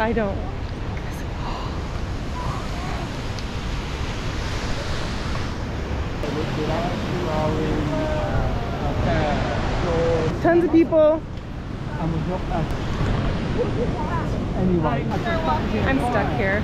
I don't. Tons of people. I'm stuck here.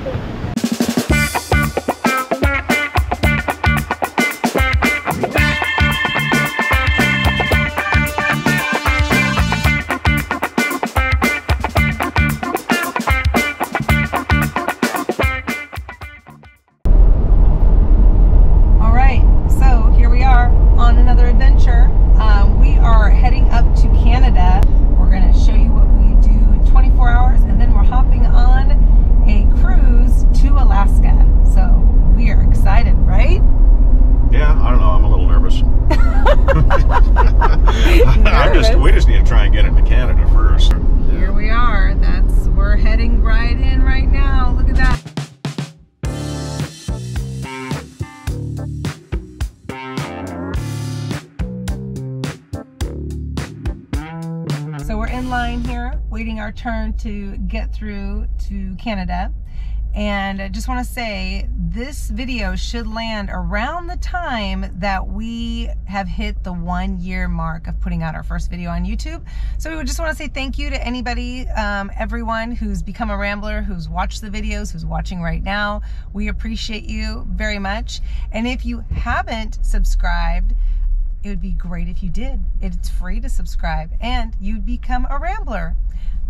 To get through to Canada. And I just want to say this video should land around the time that we have hit the one year mark of putting out our first video on YouTube. So we would just want to say thank you to anybody, um, everyone who's become a Rambler, who's watched the videos, who's watching right now. We appreciate you very much. And if you haven't subscribed, it would be great if you did. It's free to subscribe and you'd become a Rambler.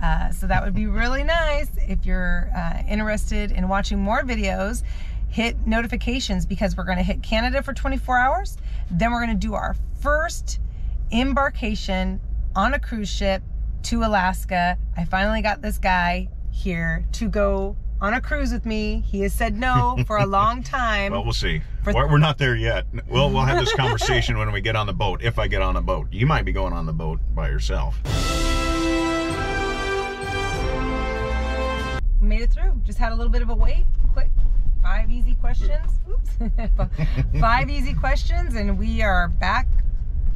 Uh, so that would be really nice if you're uh, interested in watching more videos. Hit notifications because we're going to hit Canada for 24 hours. Then we're going to do our first embarkation on a cruise ship to Alaska. I finally got this guy here to go on a cruise with me. He has said no for a long time. Well, we'll see. We're not there yet. We'll we'll have this conversation when we get on the boat. If I get on a boat, you might be going on the boat by yourself. Made it through. Just had a little bit of a wait. Quick, five easy questions. Oops. five easy questions, and we are back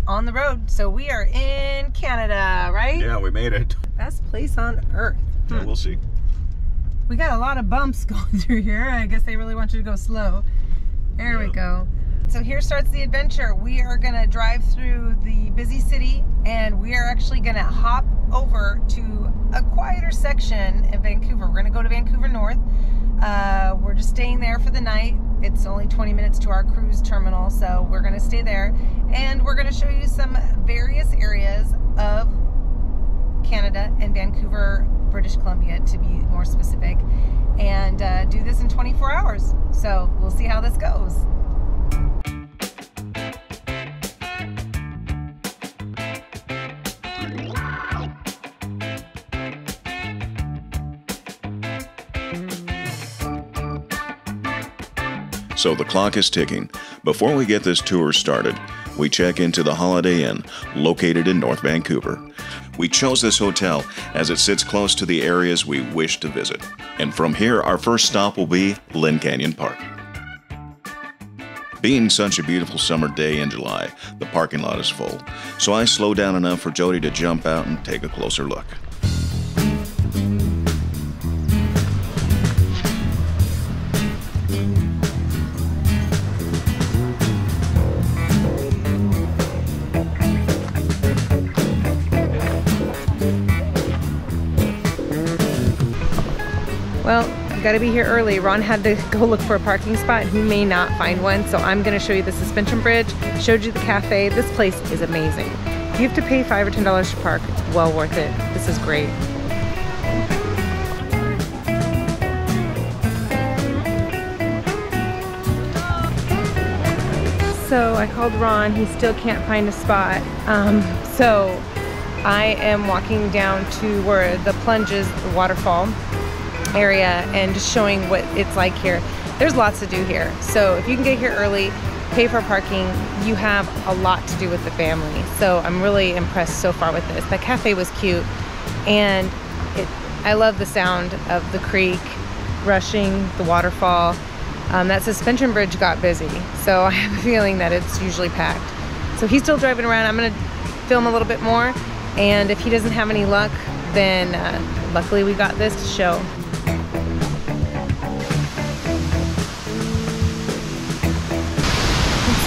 on the road. So we are in Canada, right? Yeah, we made it. Best place on earth. Yeah, we'll see. We got a lot of bumps going through here. I guess they really want you to go slow. There we go. So here starts the adventure. We are gonna drive through the busy city and we are actually gonna hop over to a quieter section in Vancouver. We're gonna go to Vancouver North. Uh, we're just staying there for the night. It's only 20 minutes to our cruise terminal, so we're gonna stay there. And we're gonna show you some various areas of Canada and Vancouver, British Columbia, to be more specific, and uh, do this in 24 hours. So we'll see how this goes. So the clock is ticking. Before we get this tour started, we check into the Holiday Inn located in North Vancouver. We chose this hotel as it sits close to the areas we wish to visit. And from here, our first stop will be Lynn Canyon Park. Being such a beautiful summer day in July, the parking lot is full. So I slow down enough for Jodi to jump out and take a closer look. Gotta be here early. Ron had to go look for a parking spot. He may not find one, so I'm gonna show you the suspension bridge. Showed you the cafe. This place is amazing. You have to pay five or ten dollars to park, it's well worth it. This is great. So I called Ron. He still can't find a spot. Um, so I am walking down to where the plunge is, the waterfall area, and just showing what it's like here. There's lots to do here. So if you can get here early, pay for parking, you have a lot to do with the family. So I'm really impressed so far with this. The cafe was cute, and it, I love the sound of the creek rushing, the waterfall. Um, that suspension bridge got busy, so I have a feeling that it's usually packed. So he's still driving around. I'm gonna film a little bit more, and if he doesn't have any luck, then uh, luckily we got this to show.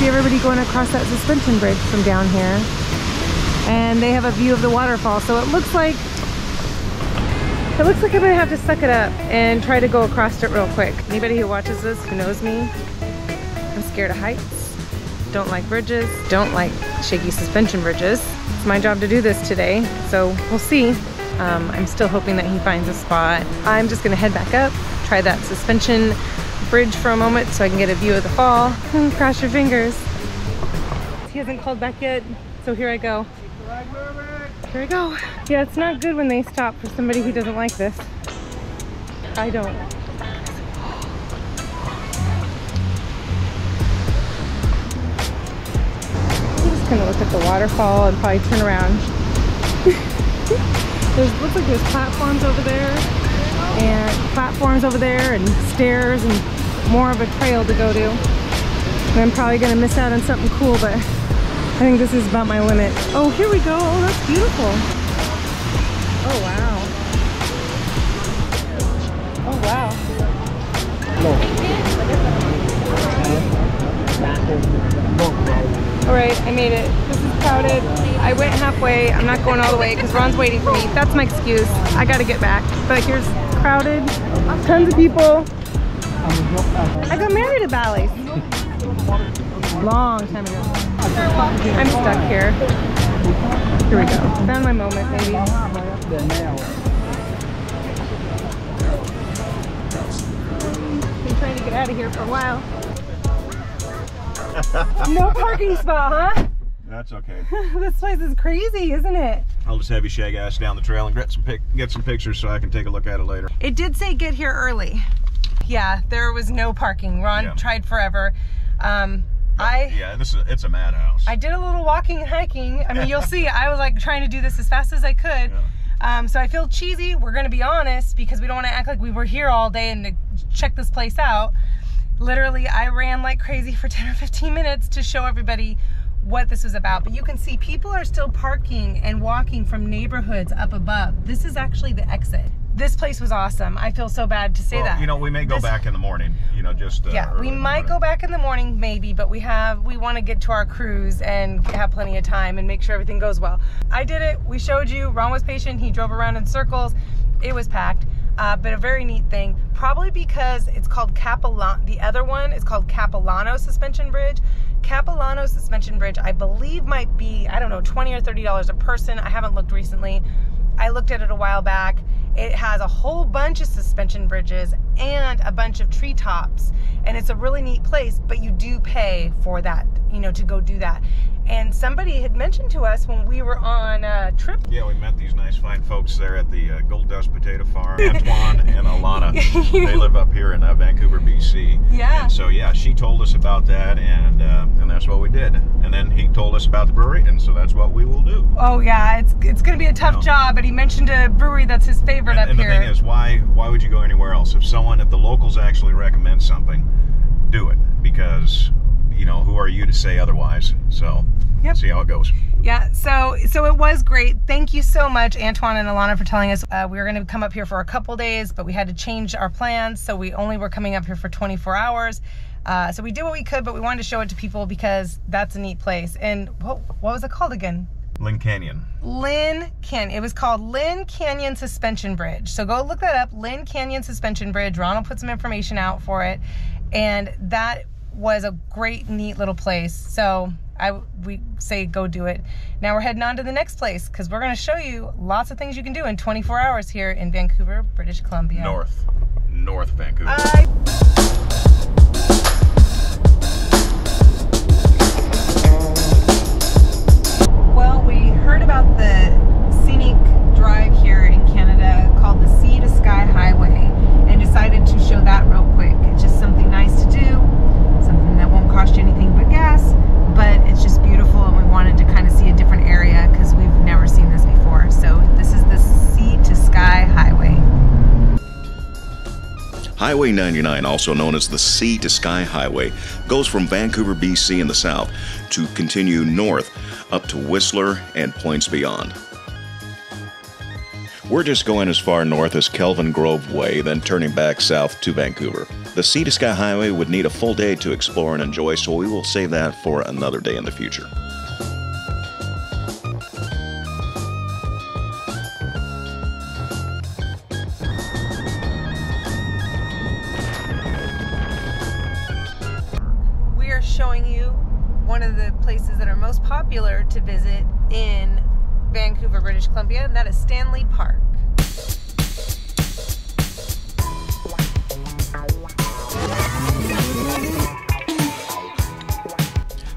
See everybody going across that suspension bridge from down here. And they have a view of the waterfall. So it looks like it looks like I'm gonna have to suck it up and try to go across it real quick. Anybody who watches this who knows me, I'm scared of heights, don't like bridges, don't like shaky suspension bridges. It's my job to do this today, so we'll see. Um, I'm still hoping that he finds a spot. I'm just gonna head back up, try that suspension bridge for a moment so I can get a view of the fall. Cross your fingers. He hasn't called back yet, so here I go. Here we go. Yeah, it's not good when they stop for somebody who doesn't like this. I don't. Gonna look at the waterfall and probably turn around. there's looks like there's platforms over there and platforms over there and stairs and more of a trail to go to. And I'm probably gonna miss out on something cool, but I think this is about my limit. Oh, here we go. Oh, that's beautiful. Oh, wow. Oh, wow. All right, I made it. This is crowded. I went halfway. I'm not going all the way because Ron's waiting for me. That's my excuse. I got to get back. But here's crowded. Tons of people. I got married at Bally's. Long time ago. I'm stuck here. Here we go. Found my moment, maybe. Been trying to get out of here for a while. no parking spot, huh? That's okay. this place is crazy, isn't it? I'll just have you shag ass down the trail and get some pic get some pictures so I can take a look at it later. It did say get here early. Yeah, there was no parking. Ron Yeah. tried forever. Um, I yeah, this is it's a madhouse. I did a little walking and hiking. I mean, you'll see. I was like trying to do this as fast as I could. Um, so I feel cheesy. We're gonna be honest because we don't want to act like we were here all day and to check this place out. Literally, I ran like crazy for 10 or 15 minutes to show everybody what this was about. But you can see people are still parking and walking from neighborhoods up above. This is actually the exit. This place was awesome. I feel so bad to say Well, that. you know, we may go This- back in the morning. You know, just uh, yeah, we might go back in the morning, maybe, but we have we want to get to our cruise and have plenty of time and make sure everything goes well. I did it. We showed you. Ron was patient. He drove around in circles. It was packed, uh, but a very neat thing. Probably because it's called Capilano. The other one is called Capilano Suspension Bridge. Capilano Suspension Bridge, I believe, might be I don't know, twenty or thirty dollars a person. I haven't looked recently. I looked at it a while back. It has a whole bunch of suspension bridges and a bunch of treetops. And it's a really neat place, but you do pay for that, you know, to go do that. And somebody had mentioned to us when we were on a trip. Yeah, we met these nice fine folks there at the uh, Gold Dust Potato Farm. Antoine and Alana. they live up here in uh, Vancouver, BC. Yeah. And so yeah, she told us about that, and uh, and that's what we did. And then he told us about the brewery, and so that's what we will do. Oh yeah, it's it's gonna be a tough No. job, but he mentioned a brewery that's his favorite And, up and the thing is, why why would you go anywhere else? If someone, if the locals actually recommend something, do it because you know who are you to say otherwise? So Yep. see how it goes. Yeah, so so it was great. Thank you so much, Antoine and Alana, for telling us uh, we were going to come up here for a couple days, but we had to change our plans, so we only were coming up here for 24 hours. Uh, so we did what we could, but we wanted to show it to people because that's a neat place. And what, what was it called again? Lynn Canyon. Lynn Canyon. It was called Lynn Canyon Suspension Bridge. So go look that up. Lynn Canyon Suspension Bridge. Ron will put some information out for it, and that was a great, neat little place. So I we say go do it. Now we're heading on to the next place because we're going to show you lots of things you can do in 24 hours here in Vancouver, British Columbia. North. North Vancouver. I Well, we heard about the Highway 99, also known as the Sea to Sky Highway, goes from Vancouver, BC in the south to continue north up to Whistler and points beyond. We're just going as far north as Kelvin Grove Way, then turning back south to Vancouver. The Sea to Sky Highway would need a full day to explore and enjoy, so we will save that for another day in the future. Of the places that are most popular to visit in Vancouver, British Columbia, and that is Stanley Park.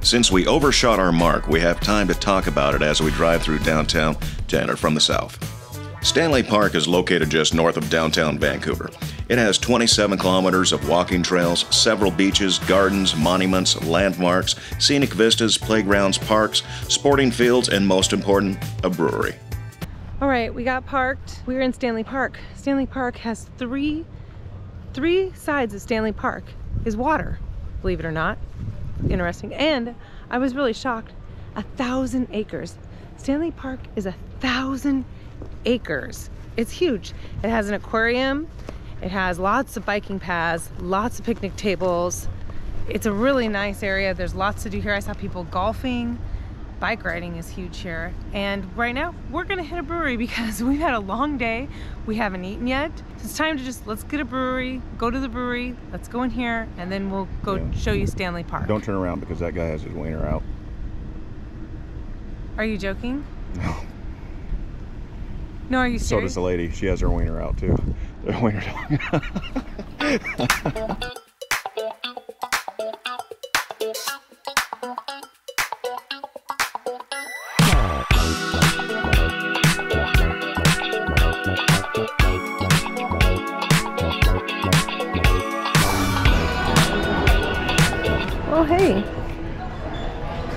Since we overshot our mark, we have time to talk about it as we drive through downtown to enter from the south. Stanley Park is located just north of downtown Vancouver. It has 27 kilometers of walking trails, several beaches, gardens, monuments, landmarks, scenic vistas, playgrounds, parks, sporting fields, and most important, a brewery. All right, we got parked. We were in Stanley Park. Stanley Park has three, three sides of Stanley Park is water, believe it or not. Interesting. And I was really shocked. A thousand acres. Stanley Park is a thousand acres. It's huge. It has an aquarium. It has lots of biking paths, lots of picnic tables. It's a really nice area. There's lots to do here. I saw people golfing. Bike riding is huge here. And right now, we're gonna hit a brewery because we've had a long day. We haven't eaten yet. It's time to just, let's get a brewery, go to the brewery, let's go in here, and then we'll go Yeah. show you Stanley Park. Don't turn around because that guy has his wiener out. Are you joking? No. No, are you So does the lady. She has her wiener out too. Their wiener dog. oh, hey.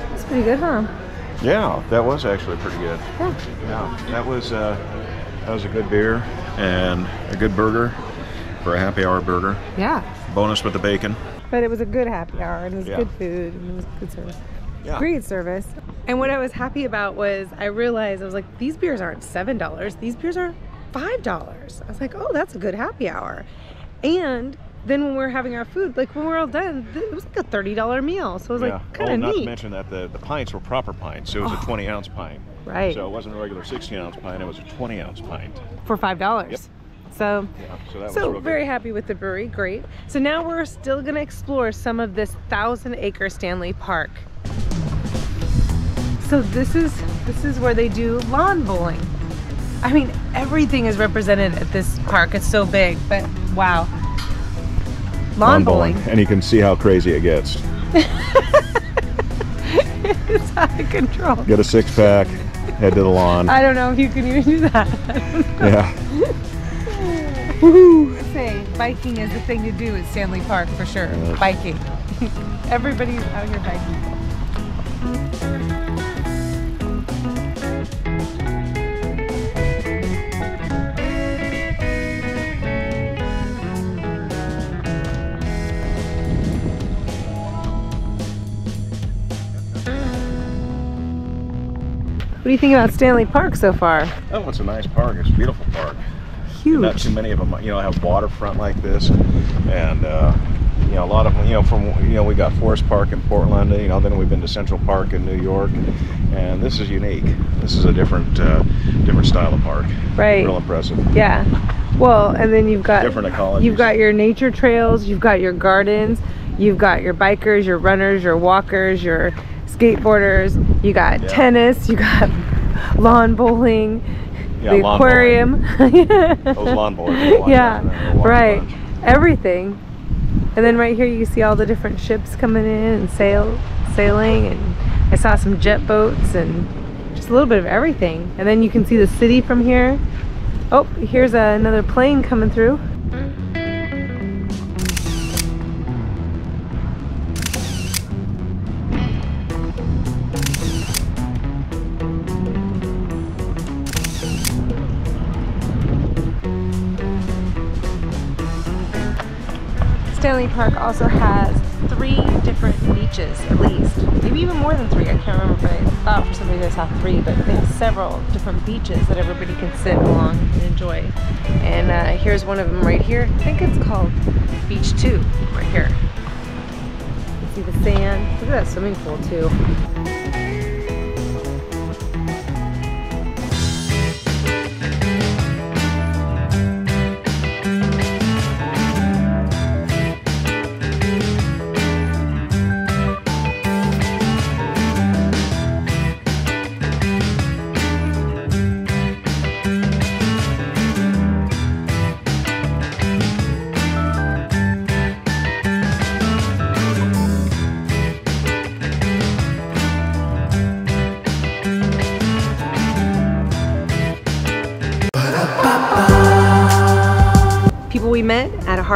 That's pretty good, huh? yeah, that was actually pretty good. Yeah. Yeah, that was uh, that was a good beer and a good burger for a happy hour burger. Yeah. Bonus with the bacon. But it was a good happy hour and it was Yeah. good food and it was good service. Yeah. Great service. And what I was happy about was I realized I was like, these beers aren't seven dollars. These beers are five dollars. I was like, oh, that's a good happy hour. And then when we were having our food, like when we were all done, it was like a thirty dollar meal. So it was yeah. like kind oh, of not to mention that the, the pints were proper pints. So it was a 20 ounce pint. Right. So it wasn't a regular 16 ounce pint. It was a 20 ounce pint. for five dollars. Yep. So Yeah. So that so real very good. happy with the brewery. Great. So now we're still gonna explore some of this thousand acre Stanley Park. So this is this is where they do lawn bowling. I mean, everything is represented at this park. It's so big, but wow. Lawn, bowling. And you can see how crazy it gets. it's out of control. Get a six pack, head to the lawn. I don't know if you can even do that. yeah. Woohoo! Say, biking is the thing to do at Stanley Park for sure. Yes. Biking. Everybody's out here biking. Do you think about Stanley Park so far? Oh, it's a nice park. It's a beautiful park. Huge. Not too many of them, you know, have waterfront like this, and uh, you know, a lot of them, you know, from you know, we got Forest Park in Portland, you know, then we've been to Central Park in New York, and this is unique. This is a different, uh, different style of park. Right. Real impressive. Yeah. Well, and then you've got Different ecologies. You've got your nature trails, you've got your gardens, you've got your bikers, your runners, your walkers, your skateboarders, you got Yeah. tennis, you got lawn bowling, Yeah, the lawn aquarium. Those lawn bowlers. yeah, that, and they're walking right. bunch. Everything. And then right here you see all the different ships coming in and sail sailing and I saw some jet boats and just a little bit of everything. And then you can see the city from here. Oh, here's another plane coming through. Stanley Park also has three different beaches at least. Maybe even more than three. I can't remember, but I thought for some reason I saw three. But they have several different beaches that everybody can sit along and enjoy. And uh, here's one of them right here. I think it's called Beach 2 right here. See the sand. Look at that swimming pool too.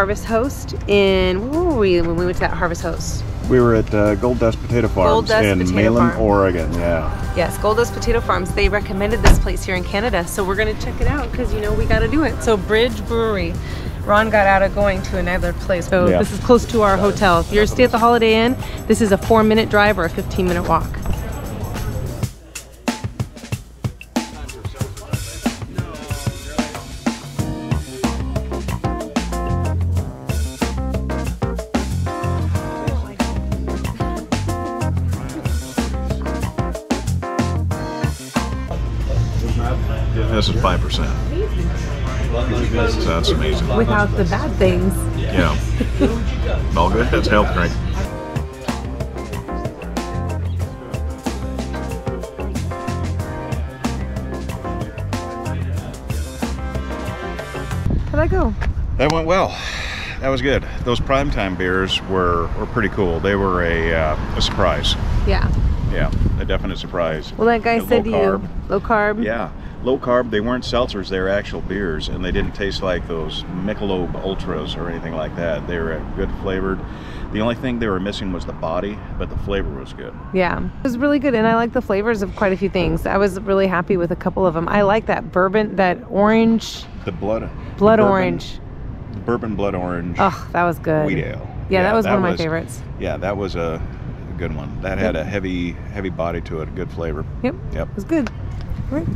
Harvest Host in, where were we when we went to that Harvest Host? We were at uh, Gold Dust Potato Farms Dust in Potato Malin, Farm. Oregon. Yeah. Yes, Gold Dust Potato Farms. They recommended this place here in Canada, so we're gonna check it out because you know we gotta do it. So Bridge Brewery. Ron got out of going to another place. So Yeah. this is close to our hotel. If you're stay at the Holiday Inn, this is a four minute drive or a 15 minute walk. Without the bad things. Yeah. All good. That's health drink. How'd that go? That went well. That was good. Those primetime beers were, were pretty cool. They were a, uh, a surprise. Yeah. Yeah, a definite surprise. Well, that guy Low said to you, low carb. Yeah, low carb. They weren't seltzers; they were actual beers, and they didn't taste like those Michelob Ultras or anything like that. They were good flavored. The only thing they were missing was the body, but the flavor was good. Yeah, it was really good, and I like the flavors of quite a few things. I was really happy with a couple of them. I like that bourbon, that orange, The blood, blood the bourbon- orange. the bourbon blood orange Oh, that was good. wheat ale. Yeah, that was one of my favorites. Yeah, that was a good one. That had a heavy, heavy body to it, a good flavor. Yep. Yep. It was good. Right.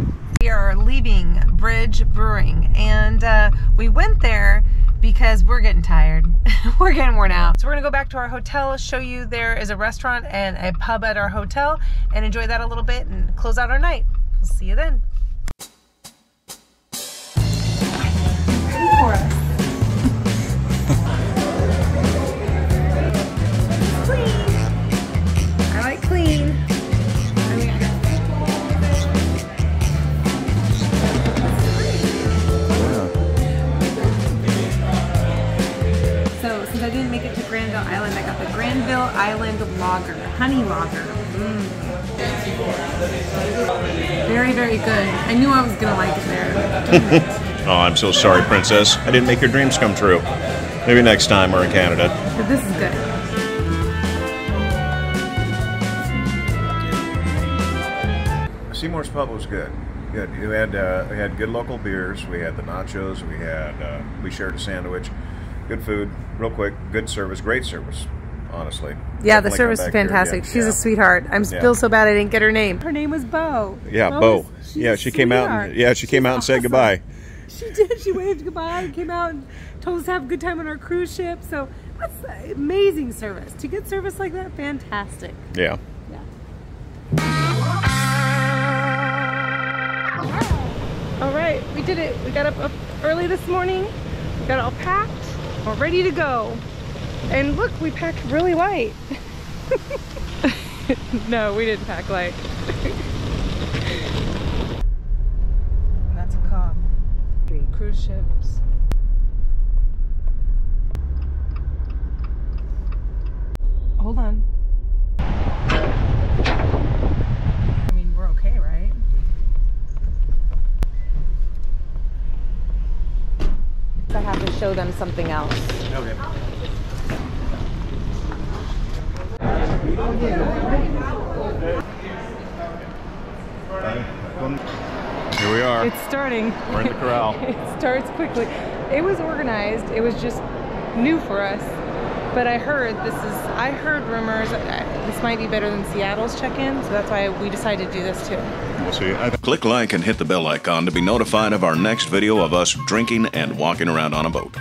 Leaving Bridge Brewing, and uh, we went there because we're getting tired. we're getting worn out. So we're gonna go back to our hotel, show you there is a restaurant and a pub at our hotel, and enjoy that a little bit and close out our night. We'll see you then. Honey Lager. Mm. Very, very good. I knew I was gonna like it there. Oh, I'm so sorry, Princess. I didn't make your dreams come true. Maybe next time we're in Canada. But this is good. Seymour's Pub was good. Good. We had uh, we had good local beers. We had the nachos. We had uh, we shared a sandwich. Good food. Real quick. Good service. Great service. Honestly. Yeah, the Definitely come service is fantastic. again. She's Yeah. a sweetheart. I'm Yeah. feel so bad I didn't get her name. Her name was Bo. Yeah, Bo. Bo. was- Yeah, she came out. And, yeah, she came She's out and said goodbye. She did. She waved goodbye and came out and told us to have a good time on our cruise ship. So that's amazing service. To get service like that, fantastic. Yeah. Yeah. All right, we did it. We got up, up early this morning. We got all packed. We're ready to go. And look, we packed really light. no, we didn't pack light. and that's a Cobb. Cruise ships. Hold on. I mean, we're okay, right? I have to show them something else. Okay. Here we are. It's starting. We're in the corral. it starts quickly. It was organized. It was just new for us. But I heard this is, I heard rumors, uh, this might be better than Seattle's check-in, so that's why we decided to do this too. We'll see. I Click like and hit the bell icon to be notified of our next video of us drinking and walking around on a boat.